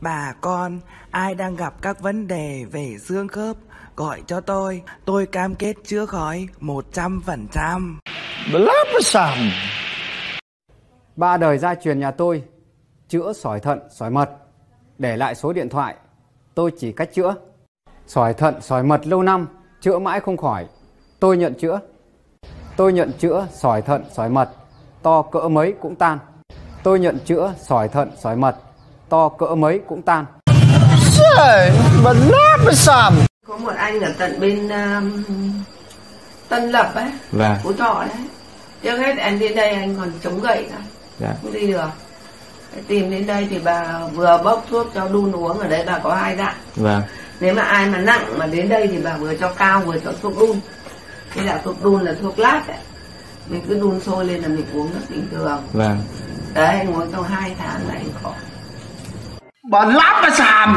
Bà con, ai đang gặp các vấn đề về xương khớp, gọi cho tôi. Tôi cam kết chữa khỏi 100%. Blasphemy. Ba đời gia truyền nhà tôi chữa sỏi thận, sỏi mật. Để lại số điện thoại, tôi chỉ cách chữa. Sỏi thận, sỏi mật lâu năm, chữa mãi không khỏi. Tôi nhận chữa. Tôi nhận chữa sỏi thận, sỏi mật, to cỡ mấy cũng tan. Tôi nhận chữa sỏi thận, sỏi mật, to cỡ mấy cũng tan. Say, Blasphemy. có một anh ở tận bên um, Tân Lập ấy Vâng. Phú Thọ đấy trước hết anh đến đây anh còn chống gậy thôi Dạ. không đi được Thế tìm đến đây thì bà vừa bốc thuốc cho đun uống ở đây bà có hai dạng Vâng. nếu mà ai mà nặng mà đến đây thì bà vừa cho cao vừa cho thuốc đun cái là thuốc đun là thuốc lát ấy. mình cứ đun sôi lên là mình uống nước bình thường Vâng. đấy anh uống trong hai tháng là anh khỏi บ่รับปมะสาม